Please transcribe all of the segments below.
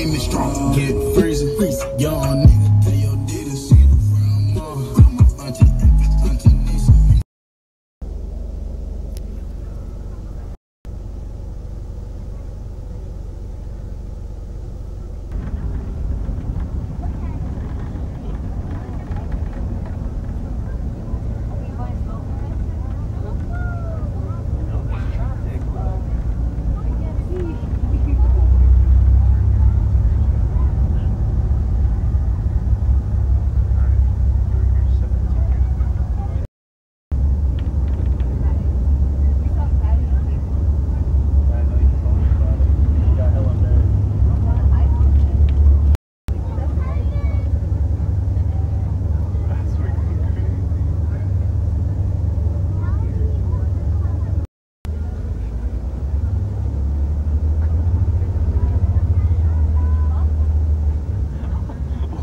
Aim is strong, get freezing, freezing. Young nigga, tell your daddy see the from uh, Auntie, Auntie Nisa.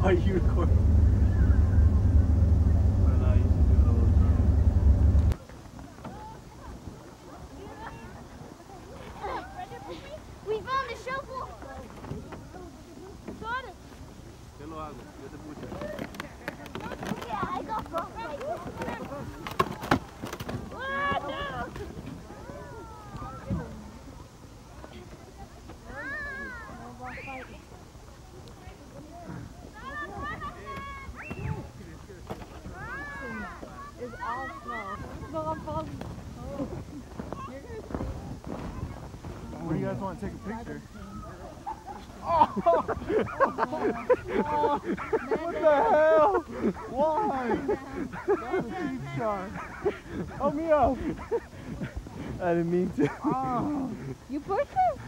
Why are you recording? We found a shovel. Got it. Yo lo hago, yo te pucho. Yeah, I got frostbite. Ah, no. is all snow. No, I'm falling. What do you guys want to take a picture? oh what the hell? Why? That was a cheap shot. Help me out. I didn't mean to. Oh. You pushed it?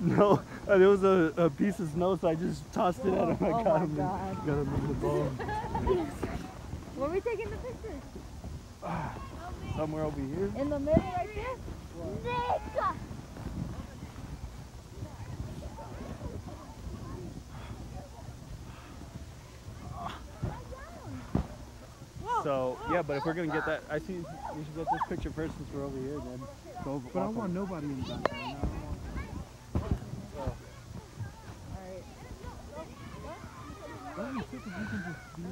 No, uh, there was a, a piece of snow, so I just tossed it at him. I Oh got my him. God. and Got him in the ball. Where are we taking the picture? Somewhere over here. In the middle right there? Nick. So yeah, but if we're gonna get that, I see we should get this picture first since we're over here. Then go over. But I want nobody in the background. Alright. Let me see if we can just be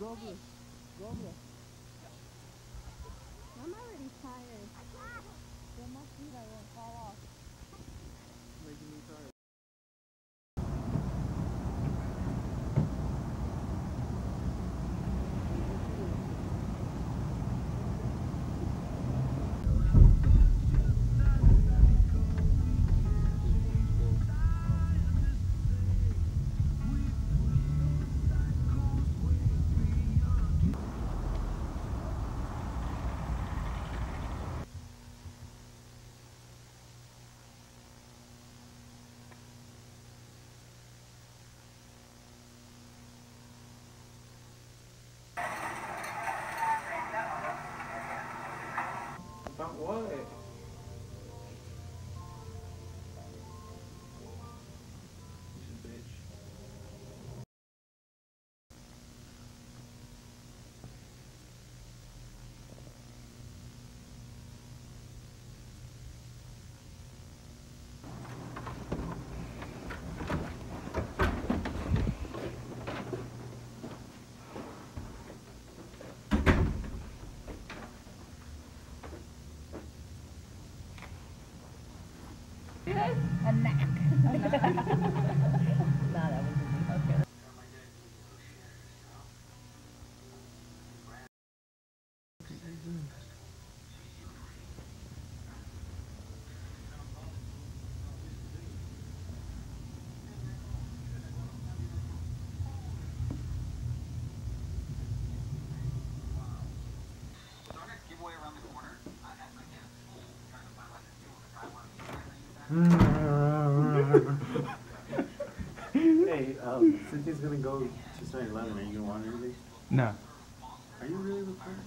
right there. Let's try. Nah, we're gonna sing. I'm already tired. There must be that won't fall off. About A knack. nah, that wasn't. Okay. Hey, Everybody's gonna go to starting eleven. Are you gonna want anything? No. Are you really recording?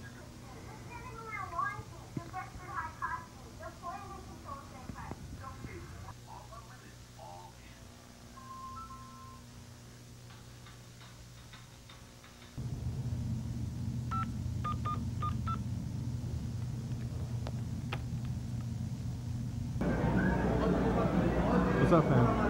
What's up, man?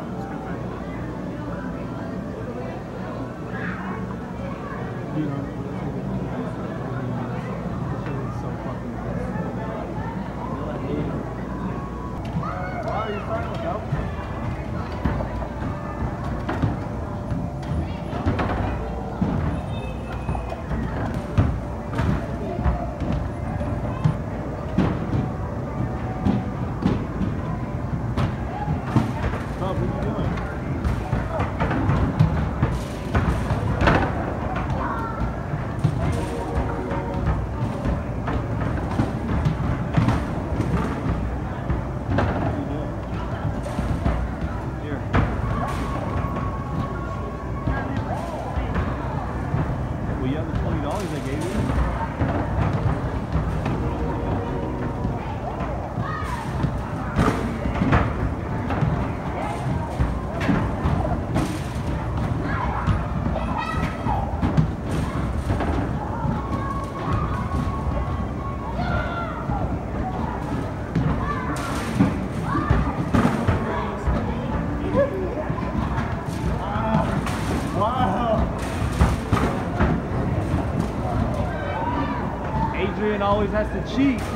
always has to cheat.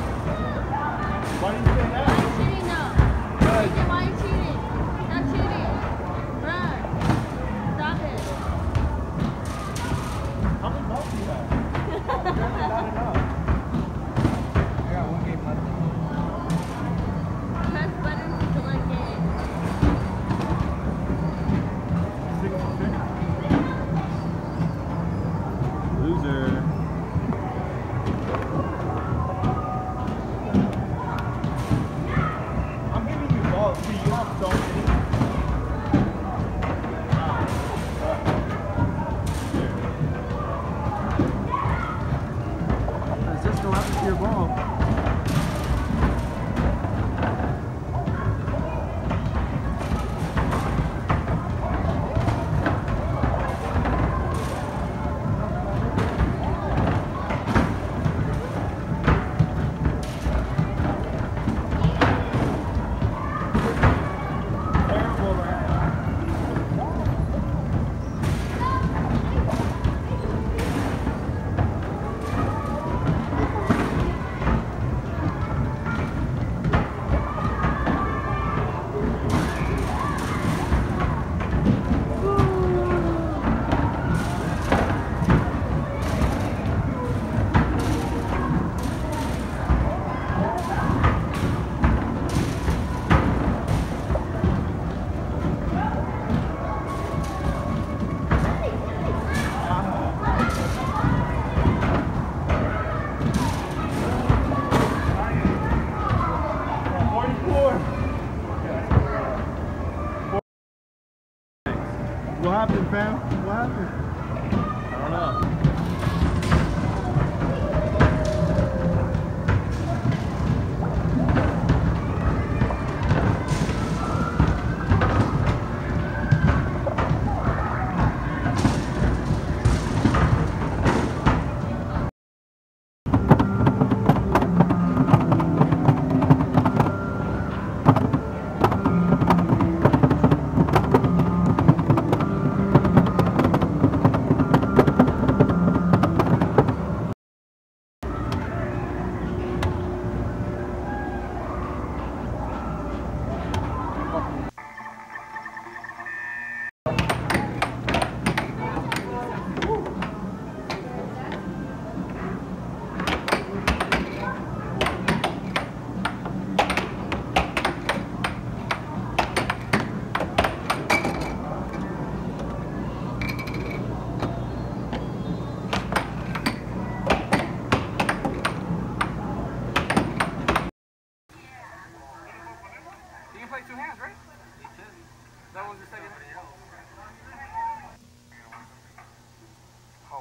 What happened, fam? What happened? I don't know.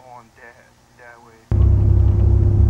on that that way.